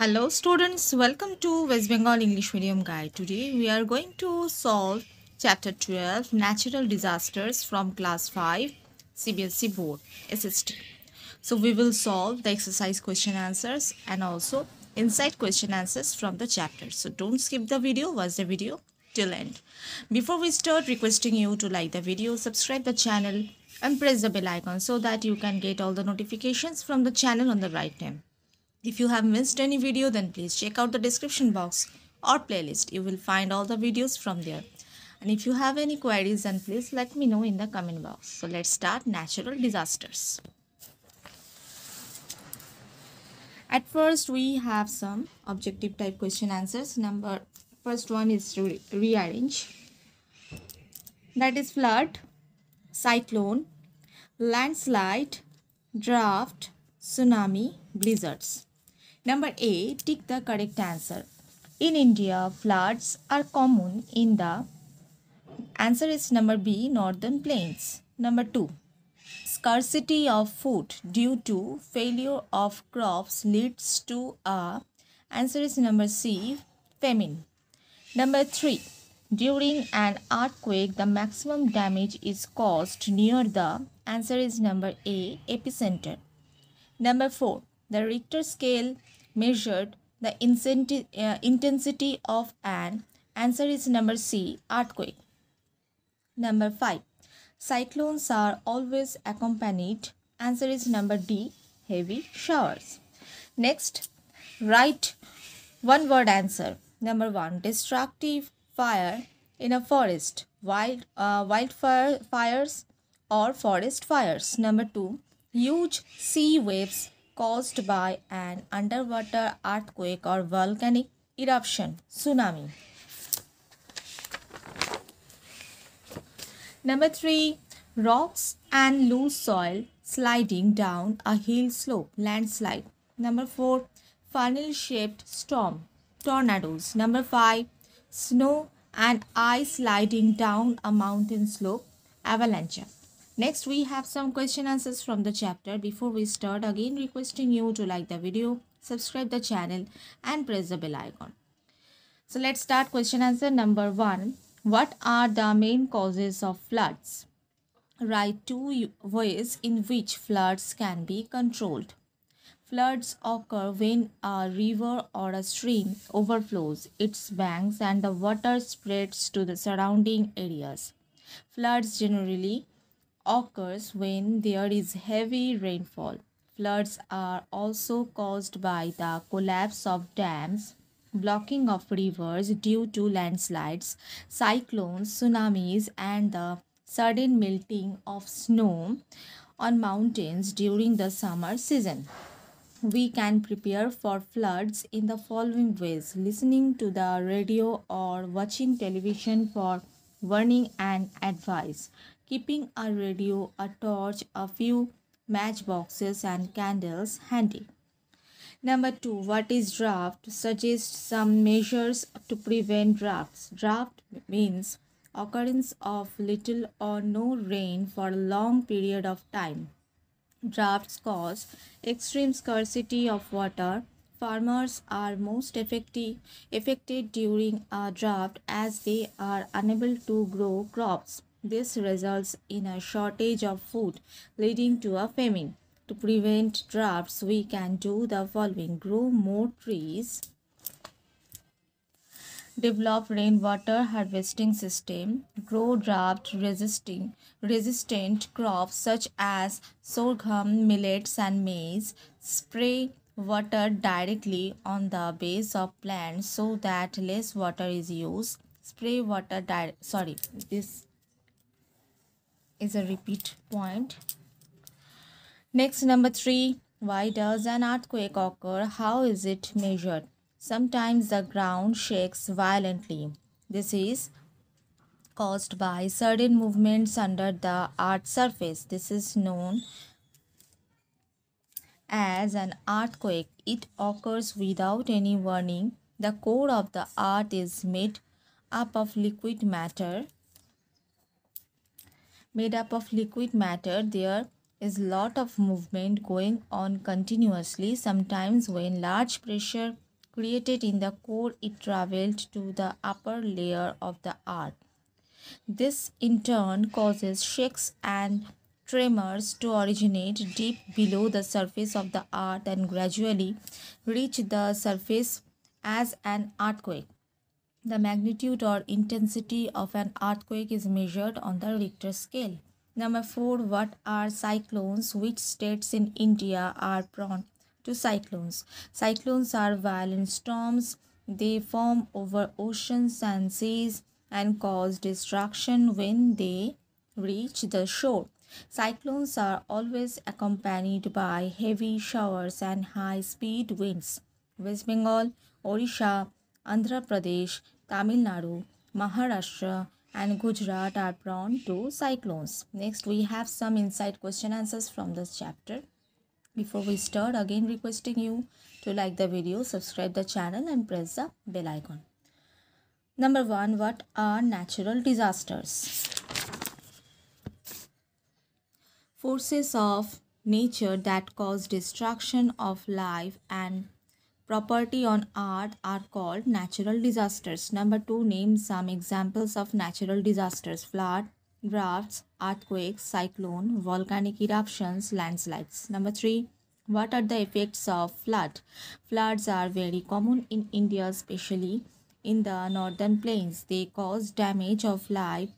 Hello students, welcome to West Bengal English Medium Guide. Today we are going to solve chapter 12 Natural Disasters from class 5 CBSE Board SST. So we will solve the exercise question answers and also inside question answers from the chapter. So don't skip the video, watch the video till end. Before we start requesting you to like the video, subscribe the channel and press the bell icon so that you can get all the notifications from the channel on the right time. If you have missed any video, then please check out the description box or playlist. You will find all the videos from there. And if you have any queries, then please let me know in the comment box. So let's start natural disasters. At first, we have some objective type question answers. Number first one is to re- rearrange. That is flood, cyclone, landslide, drought, tsunami, blizzards. Number A, tick the correct answer. In India, floods are common in the answer is number B, northern plains. Number 2, scarcity of food due to failure of crops leads to a answer is number C, famine. Number 3, during an earthquake, the maximum damage is caused near the answer is number A, epicenter. Number 4. The Richter scale measured the uh, intensity of an answer is number C earthquake. Number 5. Cyclones are always accompanied answer is number D heavy showers. Next, write one word answer. Number 1. Destructive fire in a forest, wild uh, wildfire fires or forest fires. Number 2 huge sea waves caused by an underwater earthquake or volcanic eruption tsunami. Number 3 rocks and loose soil sliding down a hill slope landslide. Number 4 funnel shaped storm tornadoes. Number 5 snow and ice sliding down a mountain slope avalanche Next, we have some question answers from the chapter. Before we start, again requesting you to like the video, subscribe the channel and press the bell icon. So let's start question answer number 1. What are the main causes of floods? Write two ways in which floods can be controlled. Floods occur when a river or a stream overflows its banks and the water spreads to the surrounding areas. Floods generally occurs when there is heavy rainfall. Floods are also caused by the collapse of dams, blocking of rivers due to landslides, cyclones, tsunamis, and the sudden melting of snow on mountains during the summer season. We can prepare for floods in the following ways listening to the radio or watching television for warning and advice keeping a radio, a torch, a few matchboxes, and candles handy. Number two, what is draft? Suggest some measures to prevent drafts. Draft means occurrence of little or no rain for a long period of time. Drafts cause extreme scarcity of water. Farmers are most effective, affected during a drought as they are unable to grow crops. This results in a shortage of food, leading to a famine. To prevent droughts, we can do the following. Grow more trees, develop rainwater harvesting system, grow drought resisting resistant crops such as sorghum, millets and maize, spray water directly on the base of plants so that less water is used. Spray water di- sorry this is a repeat point. Next, number three. Why does an earthquake occur? How is it measured? Sometimes the ground shakes violently. This is caused by sudden movements under the earth's surface. This is known as an earthquake. It occurs without any warning. The core of the earth is made up of liquid matter made up of liquid matter there is lot of movement going on continuously sometimes when large pressure created in the core, it traveled to the upper layer of the earth. This in turn causes shakes and tremors to originate deep below the surface of the earth and gradually reach the surface as an earthquake. The magnitude or intensity of an earthquake is measured on the Richter scale. Number 4. What are cyclones? Which states in India are prone to cyclones? Cyclones are violent storms. They form over oceans and seas and cause destruction when they reach the shore. Cyclones are always accompanied by heavy showers and high speed winds. West Bengal, Odisha, Andhra Pradesh, Tamil Nadu, Maharashtra, and Gujarat are prone to cyclones. Next, we have some inside question answers from this chapter. Before we start, again requesting you to like the video, subscribe the channel and press the bell icon. Number 1. What are natural disasters? Forces of nature that cause destruction of life and property on earth are called natural disasters. Number 2. Name some examples of natural disasters. Flood, droughts, earthquakes, cyclone, volcanic eruptions, landslides. Number 3. What are the effects of flood? Floods are very common in India, especially in the northern plains. They cause damage of life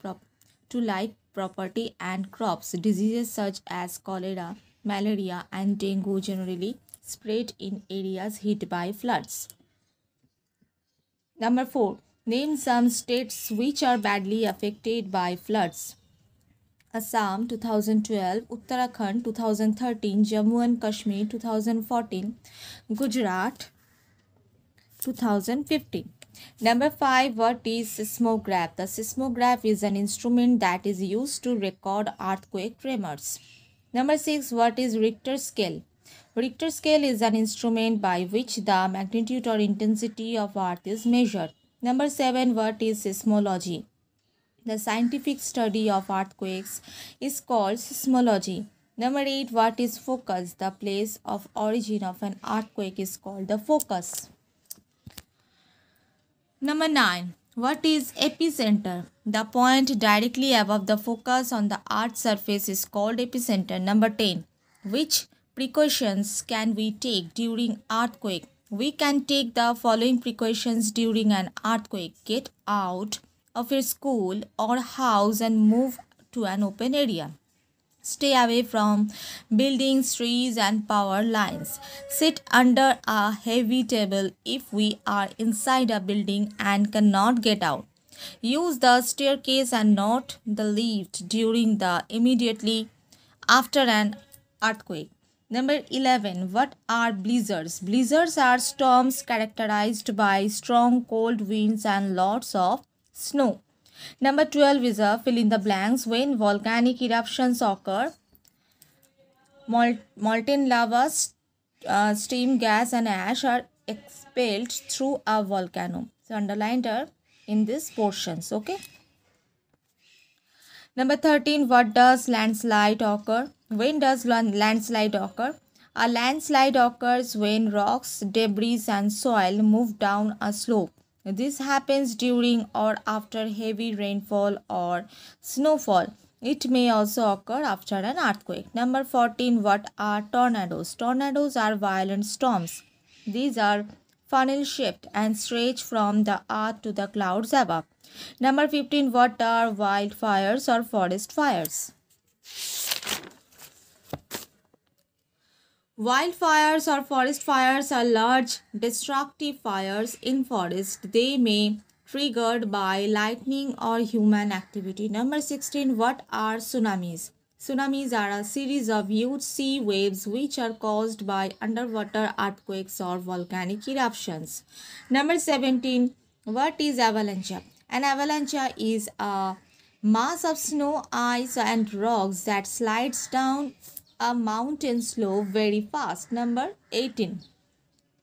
to life, property, and crops. Diseases such as cholera, malaria, and dengue generally spread in areas hit by floods. Number 4. Name some states which are badly affected by floods. Assam 2012, Uttarakhand 2013, Jammu and Kashmir 2014, Gujarat 2015. Number 5. What is seismograph? The seismograph is an instrument that is used to record earthquake tremors. Number 6. What is Richter scale? Richter scale is an instrument by which the magnitude or intensity of earth is measured. Number 7. What is seismology? The scientific study of earthquakes is called seismology. Number 8. What is focus? The place of origin of an earthquake is called the focus. Number 9. What is epicenter? The point directly above the focus on the earth's surface is called epicenter. Number 10. Which precautions can we take during earthquake? We can take the following precautions during an earthquake. Get out of your school or house and move to an open area. Stay away from buildings, trees, and power lines. Sit under a heavy table if we are inside a building and cannot get out. Use the staircase and not the lift during the immediately after an earthquake. Number 11. What are blizzards? Blizzards are storms characterized by strong cold winds and lots of snow. Number 12 is a fill in the blanks when volcanic eruptions occur. molten lava, uh, steam, gas and ash are expelled through a volcano. So underlined are in these portions. Okay. Number 13. What does landslide occur? When does landslide occur? A landslide occurs when rocks, debris and soil move down a slope. This happens during or after heavy rainfall or snowfall. It may also occur after an earthquake. Number 14. What are tornadoes? Tornadoes are violent storms. These are funnel shaped and stretch from the earth to the clouds above. Number 15. What are wildfires or forest fires? Wildfires or forest fires are large destructive fires in forest. They may triggered by lightning or human activity. Number 16. What are tsunamis? Tsunamis are a series of huge sea waves which are caused by underwater earthquakes or volcanic eruptions. Number 17. What is avalanche? An avalanche is a mass of snow, ice and rocks that slides down a mountain slope very fast. Number 18.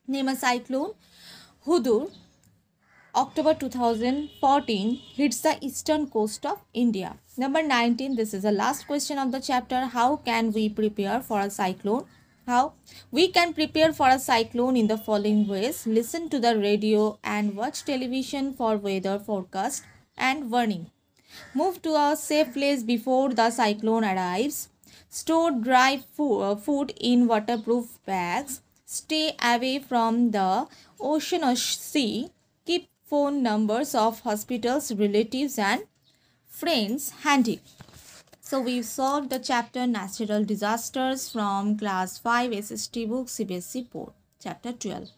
Name a cyclone. Hudhud, October 2014, hits the eastern coast of India. Number 19. This is the last question of the chapter. How can we prepare for a cyclone? How? We can prepare for a cyclone in the following ways. Listen to the radio and watch television for weather forecast and warning. Move to a safe place before the cyclone arrives. Store dry uh, food in waterproof bags. Stay away from the ocean or sea. Keep phone numbers of hospitals, relatives, and friends handy. So we solved the chapter Natural Disasters from class 5 SST book CBSE board chapter 12.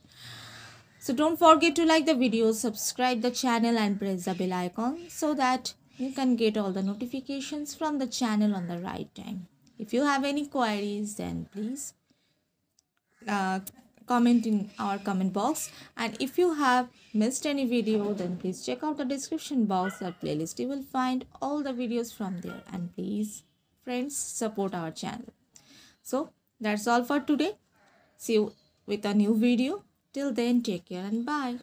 So don't forget to like the video, subscribe the channel and press the bell icon so that you can get all the notifications from the channel on the right time. If you have any queries then please uh, comment in our comment box. And if you have missed any video then please check out the description box. That playlist you will find all the videos from there. And please friends support our channel. So that's all for today. See you with a new video. Till then take care and bye